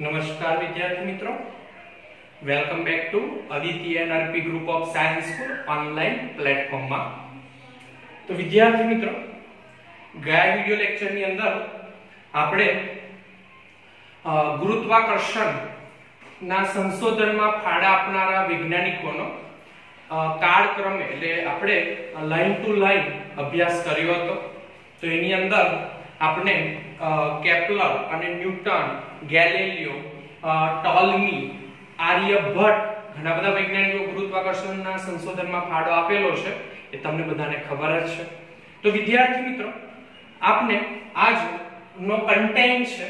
નમસ્કાર વિદ્યાર્થી મિત્રો. Welcome back to Aditya NRP group of science school online પ્લેટફોર્મમાં તો વિદ્યાર્થી મિત્રો, ગયા વિડિયો લેક્ચરની અંદર આપણે ગુરુત્વાકર્ષણ ના સંશોધનમાં ફાળા આપનારા વૈજ્ઞાનિકોનો કાળક્રમે એટલે આપણે લાઈન ટુ લાઈન અભ્યાસ કર્યો હતો. તો એની અંદર આપણે કેપ્લર અને ન્યૂટન, ગેલેલિયો ટોલમી, આર્યભટ્ટ ઘણા બધા વૈજ્ઞાનિકો ગુરુત્વાકર્ષણના સંશોધનમાં ફાળો આપેલો છે, એ તમને બધાને ખબર જ છે. તો વિદ્યાર્થી મિત્રો, આપને આજનો કન્ટેન્ટ છે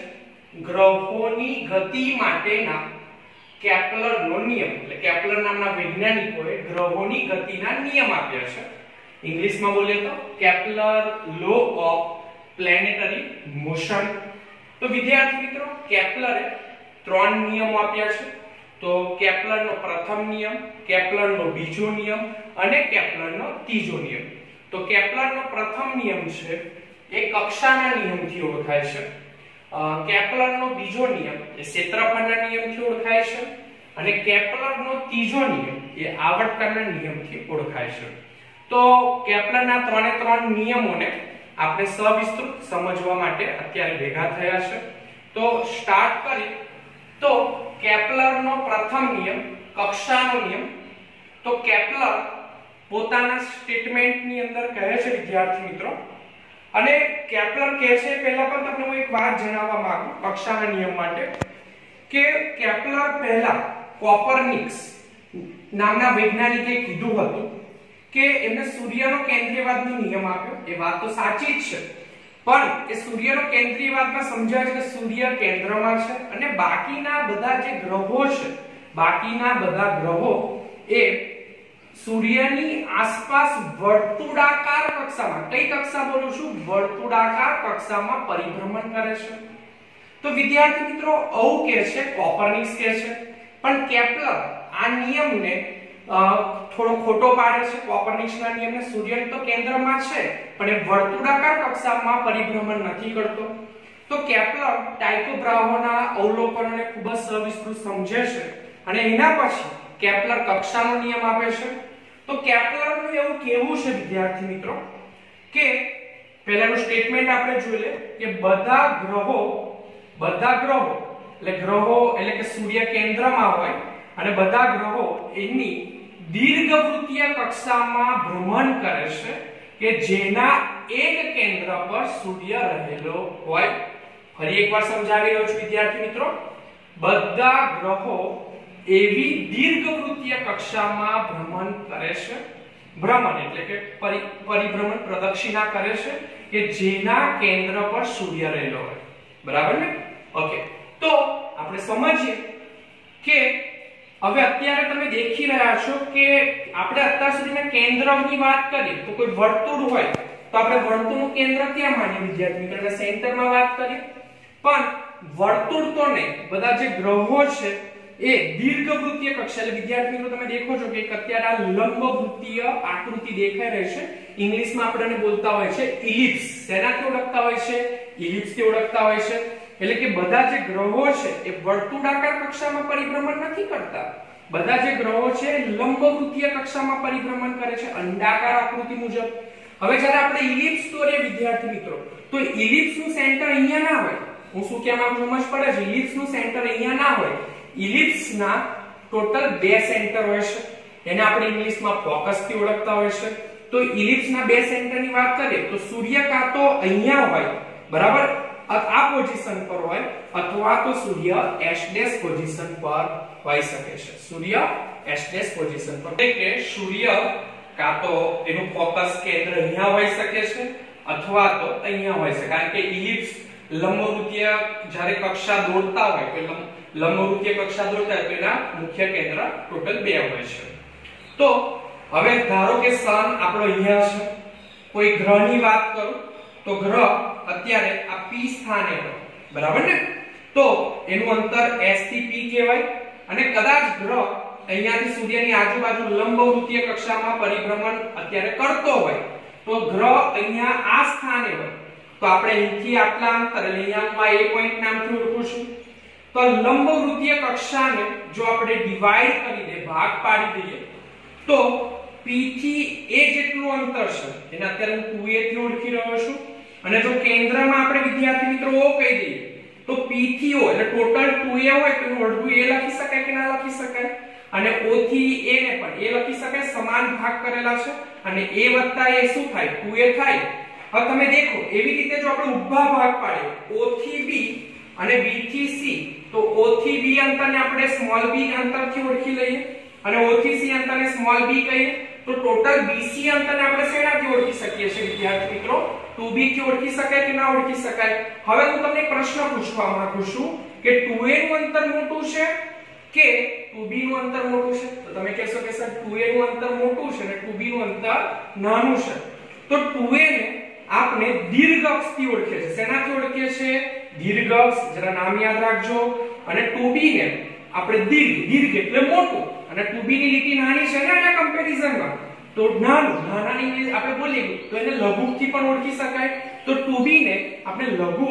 ગ્રહોની ગતિ માટેના કેપ્લરનો નિયમ. એટલે કેપ્લર નામના વૈજ્ઞાનિકોએ ગ્રહોની ગતિના નિયમ આપ્યા છે. ઇંગ્લિશમાં બોલીએ તો Kepler law of planetary motion તો વિદ્યાર્થી મિત્રો, કેપ્લરે ત્રણ નિયમો આપ્યા છે. તો કેપ્લરનો પ્રથમ નિયમ, કેપ્લરનો બીજો નિયમ અને કેપ્લરનો ત્રીજો નિયમ. તો કેપ્લરનો પ્રથમ નિયમ છે, એ કક્ષાના નિયમથી ઓળખાય છે. કેપ્લરનો બીજો નિયમ, એ ક્ષેત્રફળના નિયમથી ઓળખાય છે અને કેપ્લરનો ત્રીજો નિયમ, એ આવર્તનના નિયમથી ઓળખાય છે. તો કેપ્લરના ત્રણે ત્રણ નિયમોને આપણે સવિસ્તૃત સમજવા માટે અત્યારે ભેગા થયા છે. તો સ્ટાર્ટ કરી તો કેપ્લરનો પ્રથમ નિયમ, કક્ષાનો નિયમ. તો કેપ્લર પોતાના સ્ટેટમેન્ટની અંદર કહે છે, વિદ્યાર્થી મિત્રો. અને કેપ્લર કહે છે, પહેલા પણ તમને હું એક વાત જણાવવા માંગુ, કક્ષાના નિયમ માટે, કે કેપ્લર પહેલા કોપરનિક્સ નામના વૈજ્ઞાનિકે કીધું હતું. કે એમને સૂર્યનો કેન્દ્રીયવાદનો નિયમ આપ્યો. એ વાત તો સાચી જ છે. પણ એ સૂર્યનો કેન્દ્રીયવાદમાં સમજાય છે કે સૂર્ય કેન્દ્રમાં છે અને બાકીના બધા જે ગ્રહો છે, બાકીના બધા ગ્રહો એ સૂર્યની આસપાસ વર્તુળાકાર કક્ષામાં, કઈ કક્ષા બોલું છું? વર્તુળાકાર કક્ષામાં પરિભ્રમણ કરે છે. તો વિદ્યાર્થી મિત્રો, આવું કે છે, કોપરનિક્સ કે છે. પણ કેપ્લર આ નિયમને થોડો ખોટો પાડે છે. કોપરનિકસના નિયમને સૂર્ય તો કેન્દ્રમાં છે, પણ એ વર્તુળાકાર કક્ષામાં પરિભ્રમણ નથી કરતો. તો કેપ્લર ટાઇકો બ્રાહોના અવલોકનોને ખૂબ જ સવિસ્તૃત સમજે છે અને એના પછી કેપ્લર કક્ષાનો નિયમ આપે છે. તો કેપ્લરનું એવું કેવું છે, વિદ્યાર્થી મિત્રો, કે પહેલાનું સ્ટેટમેન્ટ આપણે જોઈ લે કે બધા ગ્રહો બધા ગ્રહો, એટલે ગ્રહો એટલે કે સૂર્ય કેન્દ્રમાં હોય અને બધા ગ્રહો એની દીર્ઘવૃત્તીય કક્ષામાં ભ્રમણ કરે છે કે જેના એક કેન્દ્ર પર સૂર્ય રહેલો હોય. ફરી એકવાર સમજાવી રહ્યો છું વિદ્યાર્થી મિત્રો. બધા ગ્રહો એવી દીર્ઘવૃત્તીય કક્ષામાં ભ્રમણ કરે છે. ભ્રમણ એટલે કે પરી- પરિભ્રમણ પ્રદક્ષિણા કરે છે કે જેના કેન્દ્ર પર સૂર્ય રહેલો હોય. બરાબર ને? ઓકે. તો આપણે સમજીએ કે હવે અત્યારે તમે દેખી રહ્યા છો કે આપણે અત્યાર સુધીના કેન્દ્રની વાત કરીએ, તો કોઈ વર્તુળ હોય, તો આપણે વર્તુળનું કેન્દ્ર ક્યાં માનીએ? વિદ્યાર્થી મિત્રો એટલે સેન્ટરમાં વાત કરીએ. પણ વર્તુળ તો નહીં, બધા જે ગ્રહો છે, એ દીર્ઘવૃત્તીય કક્ષા. એટલે વિદ્યાર્થી મિત્રો, તમે દેખો છો કે અત્યારે આ લંબવૃત્તીય આકૃતિ દેખાઈ રહી છે. ઇંગ્લિશમાં આપણે બોલતા હોય છે ઇલિપ્સ શેનાથી ઓળખતા હોય છે? ઇલિપ્સથી ઓળખતા હોય છે. એટલે કે બધા જે ગ્રહો છે, એ વર્તુળાકાર કક્ષામાં પરિભ્રમણ નથી કરતા. બધા જે ગ્રહો છે લંબવૃત્તીય કક્ષામાં પરિભ્રમણ કરે છે, અંડાકાર આકૃતિ મુજબ. હવે જ્યારે આપણે ઇલિપ્સ દોરીએ, વિદ્યાર્થી મિત્રો, તો ઇલિપ્સનું સેન્ટર અહીંયા ના હોય. હું શું કહેવા માંગુ? સમજ પડે છે? ઇલિપ્સનું સેન્ટર અહીંયા ના હોય. ઇલિપ્સ ના ટોટલ બે સેન્ટર હોય છે. એને આપણે ઇંગ્લિશમાં ફોકસથી ઓળખતા હોય છે. તો ઇલિપ્સ ના બે સેન્ટરની વાત કરીએ, તો સૂર્ય કાં તો અહીંયા હોય. બરાબર? આ પોઝિશન પર હોય અથવા તો સૂર્ય એસ ડેશ પોઝિશન પર હોઈ શકે છે. સૂર્ય એસ ડેશ પોઝિશન પર. એટલે કે સૂર્ય કાં તો એનું ફોકસ કેન્દ્ર અહીંયા હોઈ શકે છે અથવા તો અહીંયા હોઈ શકે. કારણ કે ઇલિપ્સ લંબવૃત્તીય જ્યારે કક્ષા દોરતા હોય કે લંબ- લંબવૃત્તીય કક્ષા દોરતા હોય, તો એના મુખ્ય કેન્દ્ર ટોટલ બે હોય છે. તો હવે ધારો કે સન આપણો અહીંયા છે કોઈ ગ્રહની વાત કરું તો ગ્રહ અત્યારે આ p સ્થાને હોય. બરાબર ને? તો એનું અંતર s થી p કહેવાય અને કદાચ ગ્રહ અહીંયાથી સૂર્યની આજુબાજુ લંબવૃત્તીય કક્ષામાં પરિભ્રમણ અત્યારે કરતો હોય, તો ગ્રહ અહીંયા આ સ્થાને હોય. તો આપણે અહીંથી આટલા અંતર એટલે અહીંયા a પોઈન્ટ નામથી ઓળખું તો લંબવૃત્તીય કક્ષાને જો આપણે ડિવાઈડ કરી દે, ભાગ પાડી દઈએ, તો P થી A જેટલું અંતર છે. એને અત્યારે હું 2A થી ઓળખી રહ્યો છું. અને જો કેન્દ્રમાં આપણે વિદ્યાર્થી મિત્રો O કહી દઈએ, તો P થી O એટલે ટોટલ 2A હોય તો એનું અડધું A લખી શકાય કે ના લખી શકાય? અને O થી A ને પણ A લખી શકાય, સમાન ભાગ કરેલા છે. અને A A શું થાય? 2A થાય. હવે તમે દેખો, એવી રીતે જો આપણે ઊભા ભાગ પાડીએ, O થી B અને B થી C, તો O થી B અંતરને આપણે સ્મોલ b અંતરથી ઓળખી લઈએ. અને O થી C અંતરને સ્મોલ b કહીએ, તો ટોટલ BC અંતરને આપણે શેનાથી ઓળખી શકીએ છીએ વિદ્યાર્થી મિત્રો? 2b થી ઓળખી શકાય કે ના ઓળખી શકાય? હવે હું તમને એક પ્રશ્ન પૂછવા માંગુ છું કે 2a નું અંતર મોટું છે કે 2b નું અંતર મોટું છે? તો તમે કહેશો કે સર 2a નું અંતર મોટું છે અને 2b નું અંતર નાનું છે. તો 2a ને આપણે દીર્ઘ અક્ષથી ઓળખીએ છીએ શેનાથી ઓળખીએ છીએ દીર્ઘ અક્ષ જરા નામ યાદ રાખજો. અને 2b ને આપણે દીર્ઘ દીર્ઘ એટલે મોટું. અને 2b ની લીટી નાની છે ને એના કમ્પેરીઝનમાં તો નાનું નાનાની આપણે બોલીએ, તો એને લઘુથી પણ ઓળખી શકાય. તો 2b ને આપણે લઘુ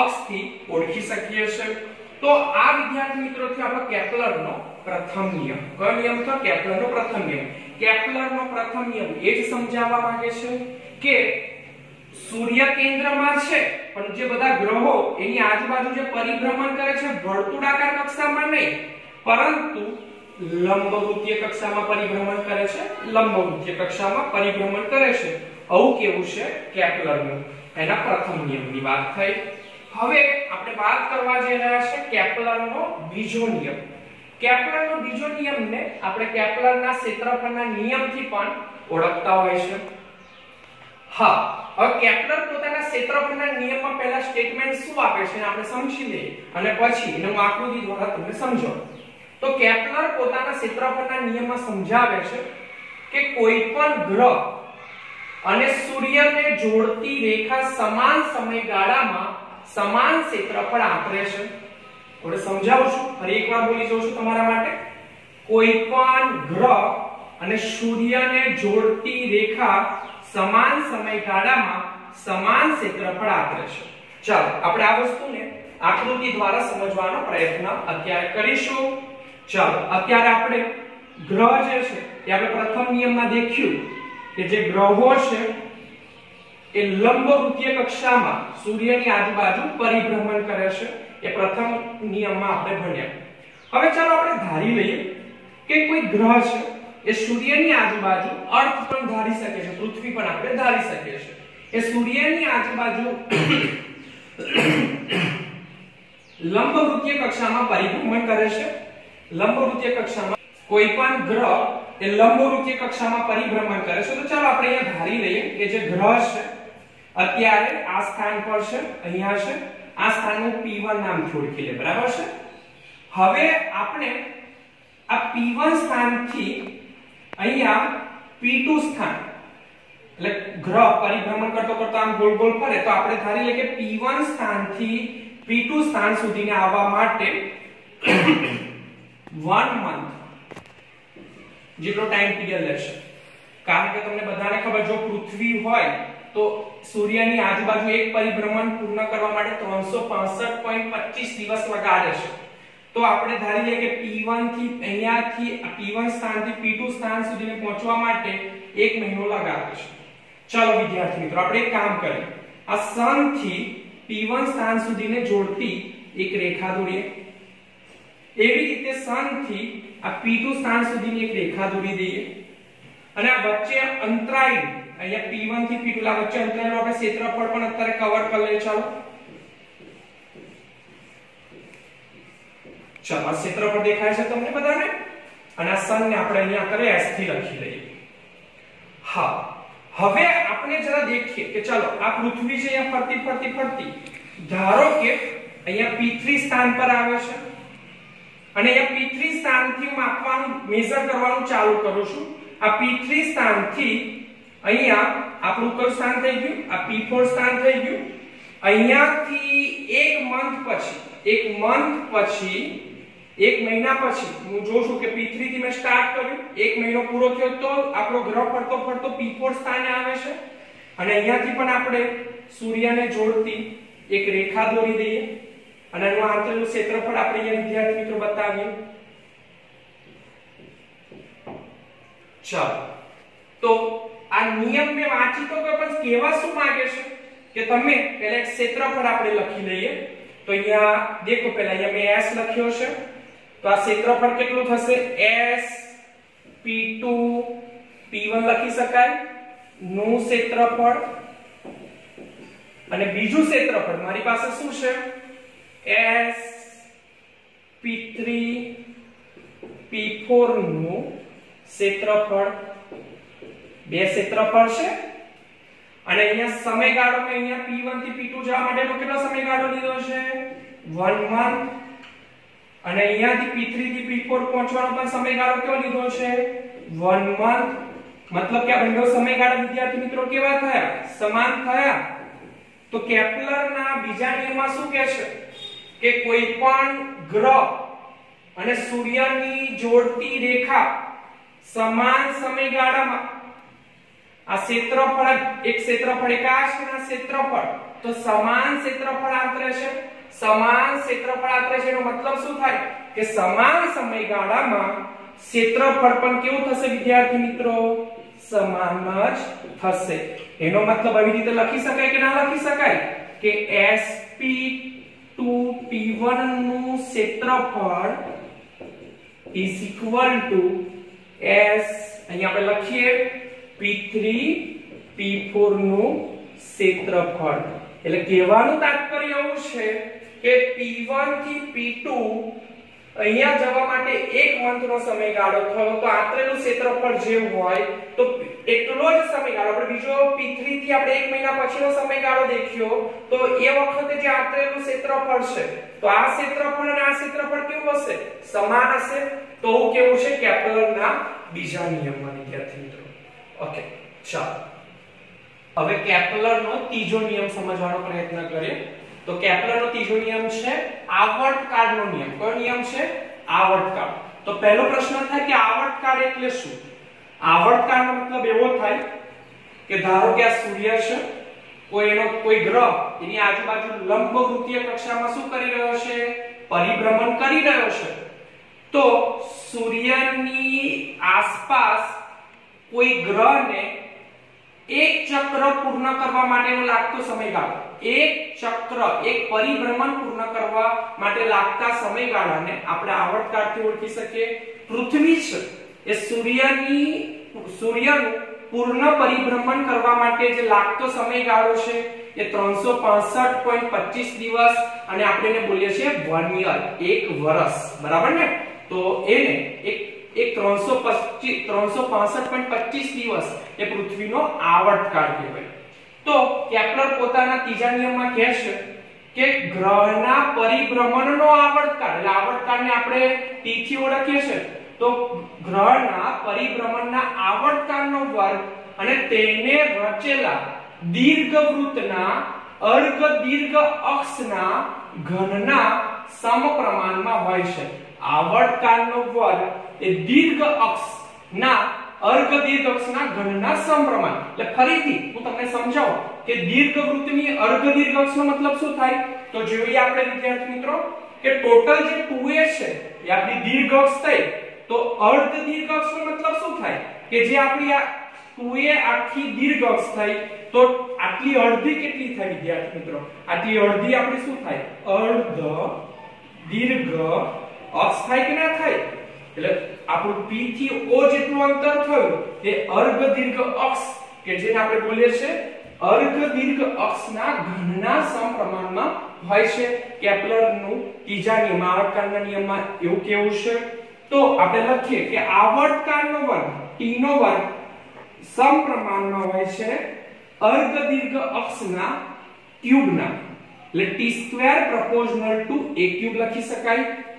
અક્ષથી ઓળખી શકીએ છીએ. તો આ વિદ્યાર્થી મિત્રોથી આપણો કેપ્લરનો પ્રથમ નિયમ. કયો નિયમ તો કેપ્લરનો પ્રથમ નિયમ. કેપ્લરનો પ્રથમ નિયમ એ જ સમજાવવા માંગે છે કે સૂર્ય કેન્દ્રમાં છે, પણ જે બધા ગ્રહો એની આજુબાજુ જે પરિભ્રમણ કરે છે, વર્તુળાકાર કક્ષામાં નહીં. પરંતુ લંબવૃત્તીય કક્ષામાં પરિભ્રમણ કરે છે લંબવૃત્તીય કક્ષામાં પરિભ્રમણ કરે છે. આવું કેવું છે? કેપ્લરનું એના પ્રથમ નિયમની વાત થઈ. હવે આપણે વાત કરવા જઈ રહ્યા છે કેપ્લરનો બીજો નિયમ. કેપ્લરનો બીજો નિયમને આપણે કેપ્લરના ક્ષેત્રફળના નિયમથી પણ ઓળખતા હોય છે. હા, હવે કેપ્લર પોતાના ક્ષેત્રફળના નિયમમાં પહેલા સ્ટેટમેન્ટ શું આપે છે આપણે સમજી લઈએ. અને પછી એનું આકૃતિ દ્વારા તમે સમજાવું. તો કેપ્લર પોતાના ક્ષેત્રફળના નિયમમાં સમજાવે છે કે કોઈ પણ ગ્રહ અને સૂર્યને જોડતી રેખા સમાન સમયગાળામાં સમાન ક્ષેત્રફળ આંતરે છે. હવે સમજાવું છું, ફરી એકવાર બોલી જાઉં છું તમારા માટે. કોઈ પણ ગ્રહ અને સૂર્યને જોડતી રેખા સમાન સમયગાળામાં સમાન ક્ષેત્રફળ આંતરે છે. ચાલો, આપણે આ વસ્તુને આકૃતિ દ્વારા સમજવાનો પ્રયત્ન અત્યારે કરીશું. ચાલો, અત્યારે આપણે ગ્રહ જે છે, એ આપણે પ્રથમ નિયમમાં દેખ્યું કે જે ગ્રહો છે, એ લંબવૃત્તીય કક્ષામાં સૂર્યની આજુબાજુ પરિભ્રમણ કરે છે. એ પ્રથમ નિયમમાં આપણે ભણ્યા. હવે ચાલો આપણે ધારી લઈએ કે કોઈ ગ્રહ છે, એ સૂર્યની આજુબાજુ અર્થ પણ ધારી શકે છે, પૃથ્વી પણ આપણે ધારી શકીએ છીએ. એ સૂર્યની આજુબાજુ લંબવૃત્તીય કક્ષામાં પરિભ્રમણ કરે છે. લંબવૃત્તીય કક્ષામાં કોઈ પણ ગ્રહ એ લંબવૃત્તીય કક્ષામાં પરિભ્રમણ કરે. છે તો ચાલો આપણે અહીંયા ધારી લઈએ કે જે ગ્રહ છે, અત્યારે આ સ્થાન પર છે, અહીંયા છે. આ સ્થાનનું P1 નામ ઓળખી લે બરાબર છે? હવે આપણે આ P1 સ્થાનથી અહીંયા P2 સ્થાન, એટલે ગ્રહ પરિભ્રમણ કરતો કરતો આમ ગોળ ગોળ ફરે, તો આપણે ધારી લઈએ કે P1 સ્થાનથી P2 સ્થાન સુધીને આવવા માટે 1 મંથ જેટલો ટાઈમ પીરિયડ લેશે. કારણ કે તમને બધાને ખબર, જો પૃથ્વી હોય, તો સૂર્યની આજુબાજુ એક પરિભ્રમણ પૂર્ણ કરવા માટે 365.25 દિવસ લગાડે છે તો આપણે ધારી લઈએ કે P1 થી અહીંયાથી P1 સ્થાનથી P2 સ્થાન સુધીને પહોંચવા માટે એક મહિનો લગાડે છે. ચાલો વિદ્યાર્થી મિત્રો, આપણે એક કામ કરીએ. આ સનથી P1 સ્થાન સુધીને જોડતી એક રેખા દોરીએ. એવી રીતે સનથી આ P2 સ્થાન સુધીની એક રેખા દોરી દઈએ. અને આ વચ્ચે અંતરાય અહીંયા P1 થી P2 લા વચ્ચે અંતરાયનું આપણે ક્ષેત્રફળ પણ અત્યારે કવર કરી લઈએ ચાલો. ચાલો, આ ક્ષેત્રફળ દેખાય છે તમને બધાને? અને આ સન ને આપણે અહીંયા કરે s થી લખી લઈએ હા. હવે આપણે જરા દેખીએ કે ચાલો, આ પૃથ્વી છે, અહીંયા ફરતી ફરતી ફરતી. ધારો કે અહીંયા P3 સ્થાન પર આવે છે. અને એ P3 સ્થાનથી માપવાનું મેઝર કરવાનું ચાલુ કરું છું. આ P3 સ્થાનથી અહીંયા આપણું કયું સ્થાન થઈ ગયું? આ P4 સ્થાન થઈ ગયું. અહીંયાથી એક મંથ પછી, એક મંથ પછી, એક મહિના પછી, હું જોઉં છું કે P3 થી મેં સ્ટાર્ટ કર્યું. એક મહિનો પૂરો થયો તો આપણો ગ્રહ ફરતો ફરતો P4 સ્થાને આવે છે. અને અહીંયાથી પણ આપણે સૂર્યને જોડતી એક રેખા દોરી દઈએ. અને આનું આંતરનું ક્ષેત્રફળ આપણે અહીંયા વિદ્યાર્થી મિત્રો બતાવીએ. ચાલો. તો આ નિયમ મેં વાંચી તો પણ કહેવા શું માંગે છે? કે તમે પહેલા એક ક્ષેત્રફળ આપણે લખી લઈએ. તો અહીંયા દેખો પહેલા અહીંયા મેં s લખ્યો છે. તો આ ક્ષેત્રફળ કેટલું થશે? S p2 p1 લખી શકાય. નું ક્ષેત્રફળ. અને બીજું ક્ષેત્રફળ. મારી પાસે શું છે? S p3 p4 નું ક્ષેત્રફળ બે ક્ષેત્રફળ છે. અને અહીંયા સમયગાળો મેં અહીંયા p1 થી p2 જવા માટેનો કેટલો સમયગાળો લીધો છે? 1 મંથ અને અહીંયાથી p3 થી p4 પહોંચવાનો પણ સમયગાળો કેવો લીધો છે? 1 મંથ મતલબ કે આ સમયગાળા વિદ્યાર્થી મિત્રો કેવા થયા? સમાન થયા. તો કેપ્લરના બીજા નિયમમાં શું કહે છે? કે કોઈ પણ ગ્રહ અને સૂર્યની જોડતી રેખા સમાન સમયગાળામાં, આ ક્ષેત્રફળ એક ક્ષેત્રફળ એકાશના ક્ષેત્રફળ, તો સમાન ક્ષેત્રફળ આંતરે છે સમાન ક્ષેત્રફળ આંતરે છે એનો મતલબ શું થાય? કે સમાન સમયગાળામાં ક્ષેત્રફળ પણ કેવું થશે, વિદ્યાર્થી મિત્રો? સમાન જ થશે. એનો મતલબ આવી રીતે લખી શકાય કે ના લખી શકાય? કે sp2p1 નું ક્ષેત્રફળ is equal to s. અહીંયા આપણે લખીએ p3 p4 નું ક્ષેત્રફળ. એટલે કહેવાનું તાત્પર્ય એવું છે કે p1 થી p2 અહીંયા જવા માટે એક મંથનો સમયગાળો થયો તો આંતરેલું ક્ષેત્રફળ જે હોય તો એટલો જ સમયગાળો. આપણે બીજો p3 થી આપણે એક મહિના પછીનો સમયગાળો દેખ્યો તો એ વખતે જે આંતરેલું ક્ષેત્રફળ છે તો આ ક્ષેત્રફળ અને આ ક્ષેત્રફળ કેવું હશે? સમાન હશે. તો કેવું છે? કેપ્લરના બીજા નિયમમાં વિદ્યાર્થી મિત્રો. ઓકે ચાલો. હવે કેપ્લરનો ત્રીજો નિયમ સમજવાનો પ્રયત્ન કરીએ. તો કેપ્લરનો ત્રીજો નિયમ છે આવર્તકાળનો નિયમ. કયો નિયમ છે? આવર્તકાળ. તો પહેલો પ્રશ્ન થાય કે આવર્તકાળ એટલે શું? આવર્તકાળનો મતલબ એવો થાય કે ધારો કે આ સૂર્ય છે, કોઈ એનો કોઈ ગ્રહ એની આજુબાજુ લંબવૃત્તીય કક્ષામાં શું કરી રહ્યો છે? પરિભ્રમણ કરી રહ્યો છે. તો સૂર્યની આસપાસ કોઈ ગ્રહને એક ચક્ર પૂર્ણ કરવા માટેનો લાગતો સમયગાળો. એક ચક્ર, એક પરિભ્રમણ પૂર્ણ કરવા માટે લાગતા સમયગાળાને આપણે આવર્તકાળથી ઓળખી શકીએ. પૃથ્વી છે, એ સૂર્યની સૂર્યનું પૂર્ણ પરિભ્રમણ કરવા માટે જે લાગતો સમયગાળો છે, એ 365.25 દિવસ અને આપણે એને બોલીએ છીએ વન યર એક વર્ષ બરાબર ને? તો એને એક એક 325 365.25 દિવસ એ પૃથ્વીનો આવર્તકાળ કહેવાય તો કેપ્લર પોતાના ત્રીજા નિયમમાં કહે છે કે ગ્રહના પરિભ્રમણનો આવર્તકાળ એટલે આવર્તકાળને આપણે t થી ઓળખીએ છીએ તો ગ્રહના પરિભ્રમણના આવર્તકાળનો વર્ગ અને તેને રચેલા દીર્ઘવૃત્તના અર્ધ દીર્ઘ અક્ષના ઘનના સમપ્રમાણમાં હોય છે. આવર્તકાળનો વર્ગ એ દીર્ઘ અક્ષના અર્ધ દીર્ઘ અક્ષના ઘનના સમપ્રમાણ. એટલે ફરીથી હું તમને સમજાવું કે દીર્ઘ દીર્ઘવૃત્તની અર્ધ દીર્ઘ અક્ષનો મતલબ શું થાય? તો જોઈએ આપણે વિદ્યાર્થી મિત્રો કે ટોટલ જે 2a છે, એ આપણી દીર્ઘ અક્ષ થઈ. તો અર્ધ દીર્ઘ અક્ષનો મતલબ શું થાય? કે જે આપણી આ 2a આખી દીર્ઘ અક્ષ થઈ, તો આટલી અડધી કેટલી થાય વિદ્યાર્થી મિત્રો? આટલી અડધી આપણી શું થાય? અર્ધ દીર્ઘ અક્ષ થાય કે ના થાય? એટલે આપણું p થી o જેટલું અંતર થયું તે અર્ધ દીર્ઘ અક્ષ, કે જેને આપણે બોલીએ છીએ અર્ધ દીર્ઘ અક્ષના ઘનના સમપ્રમાણમાં હોય છે. કેપ્લરનું ત્રીજા નિયમ આવર્તકાળના નિયમમાં એવું કેવું છે? તો આપણે લખીએ કે આવર્તકાળનો વર્ગ, t નો વર્ગ, સમપ્રમાણમાં હોય છે અર્ધ દીર્ઘ અક્ષના ક્યુબના. એટલે t square proportional to a cube લખી શકાય.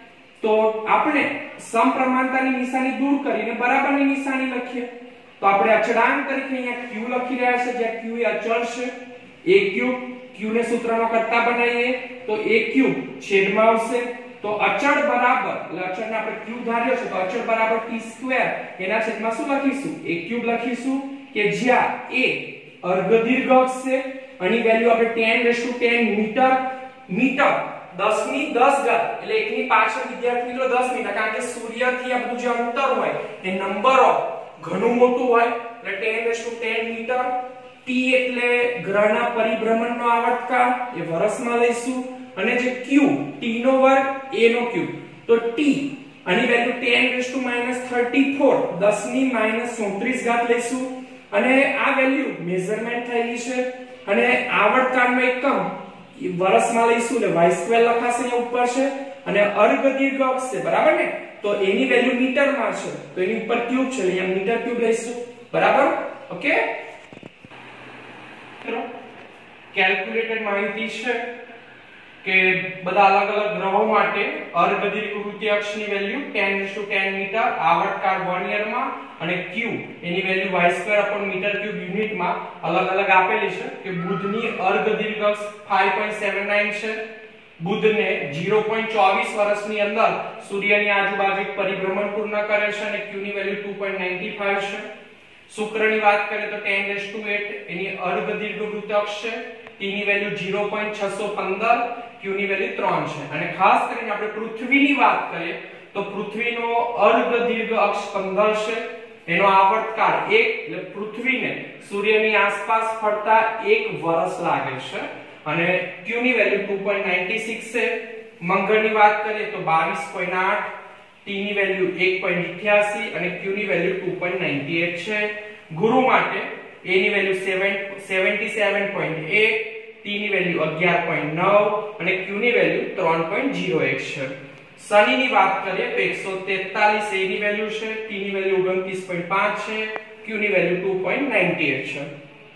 તો આપણે સમપ્રમાણતાની નિશાની દૂર કરીને બરાબરની નિશાની લખીએ. તો આપણે અચળાંક તરીકે અહીંયા q લખી રહ્યા છે, જ્યાં q એ અચળ છે. A ક્યુબ q ને સૂત્રનો કરતા બનાવીએ, તો a ક્યુબ છેદમાં આવશે. તો અચળ બરાબર, એટલે અચળને આપણે q ધાર્યો છે, તો અચળ બરાબર t સ્ક્વેર એના છેદમાં શું લખીશું? A ક્યુબ લખીશું કે જ્યાં a અર્ધ દીર્ઘ અક્ષ છે, આની વેલ્યુ આપણે 10 10 મીટર મીટર 10 ની 10 ઘાત એટલે એકની પાછળ વિદ્યાર્થી મિત્રો 10 ની કારણ કે સૂર્યથી થી આપણું જે અંતર હોય, એ નંબર ઓફ ઘણું મોટું હોય. એટલે 10 10 મીટર ટી એટલે ગ્રહના પરિભ્રમણનો આવર્તકાળ. એ વર્ષમાં લઈશું. અને જે q, t નો વર્ગ, a નો ક્યુબ તો t, આની વેલ્યુ 10 34 10 ની -34 ઘાત લઈશું. અને આ વેલ્યુ મેઝરમેન્ટ થયેલી છે. અને આવર્તકાળનો એકમ વર્ષમાં લઈશું એટલે y સ્ક્વેર લખાશે અહીંયા ઉપર છે અને અર્ગ દીર્ઘ અક્ષ છે બરાબર ને? તો એની વેલ્યુ મીટરમાં છે તો એની ઉપર ક્યુબ છે અહીંયા મીટર ક્યુબ લઈશું. બરાબર? ઓકે કેલ્ક્યુલેટેડ માહિતી છે. કે બધા અલગ અલગ ગ્રહો માટે અર્ધ દીર્ઘવૃત્તીય અક્ષની વેલ્યુ 10 મીટર આવર્તકાળ 1 યરમાં અને q, એની વેલ્યુ y2 મીટર ક્યુબ યુનિટમાં અલગ અલગ આપેલી છે કે બુધની અર્ધ દીર્ઘ અક્ષ 5.79 છે. બુધને 0.24 વર્ષની અંદર સૂર્યની આજુબાજુ પરિભ્રમણ પૂર્ણ કરે છે અને q ની વેલ્યુ 2.95 છે. શુક્રની વાત કરીએ તો 10 એની અર્ધ દીર્ઘવૃત્ત અક્ષ છે t ની વેલ્યુ 0.615 q ની વેલ્યુ 3 છે. અને ખાસ કરીને આપણે પૃથ્વીની વાત કરીએ તો પૃથ્વીનો અર્ધ દીર્ઘ અક્ષ 15 છે, એનો આવર્તકાળ 1 એટલે પૃથ્વીને સૂર્યની આસપાસ ફરતા 1 વર્ષ લાગે છે. અને q ની વેલ્યુ 2.96 છે, મંગળની વાત કરીએ તો 22.8 t ની વેલ્યુ 1.88 અને q ની વેલ્યુ 2.98 છે. ગુરુ માટે a ની વેલ્યુ 77.1 t ની વેલ્યુ 11.9 અને q ની વેલ્યુ 3.01 છે. શનિની વાત કરીએ તો 143 a ની વેલ્યુ છે t ની વેલ્યુ 29.5 છે q ની વેલ્યુ 2.98 છે.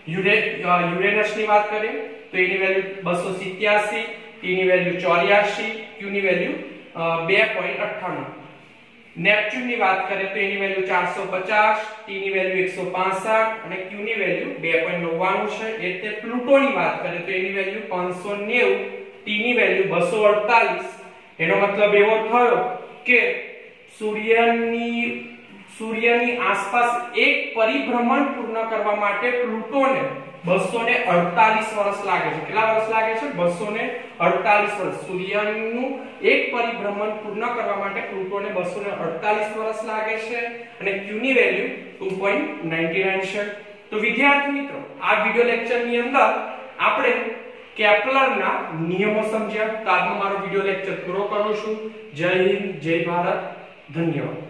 યુરે યુરેનસની વાત કરીએ તો એની વેલ્યુ 287 t ની વેલ્યુ 84 q ની વેલ્યુ 2.98 નેપચ્યુનની વાત કરીએ તો એની વેલ્યુ 450 ટી ની વેલ્યુ 165 અને ક્યુ ની વેલ્યુ 2.99 છે. એ રીતે પ્લુટો ની વાત કરીએ તો એની વેલ્યુ 590 ટી ની વેલ્યુ 248 એનો મતલબ એવો થયો કે સૂર્યની સૂર્યની આસપાસ એક પરિભ્રમણ પૂર્ણ કરવા માટે પ્લુટોને 248 વર્ષ લાગે છે. કેટલા વર્ષ લાગે છે? 248 વર્ષ. સૂર્યનું એક પરિભ્રમણ પૂર્ણ કરવા માટે પ્લુટોને 248 વર્ષ લાગે છે અને q ની વેલ્યુ 2.99 છે. તો વિદ્યાર્થી મિત્રો, આ વિડિયો લેક્ચરની અંદર આપણે કેપ્લરના નિયમો સમજ્યા. તો આજનો મારો વિડિયો લેક્ચર પૂરો કરું છું. જય હિન્દ, જય ભારત. ધન્યવાદ.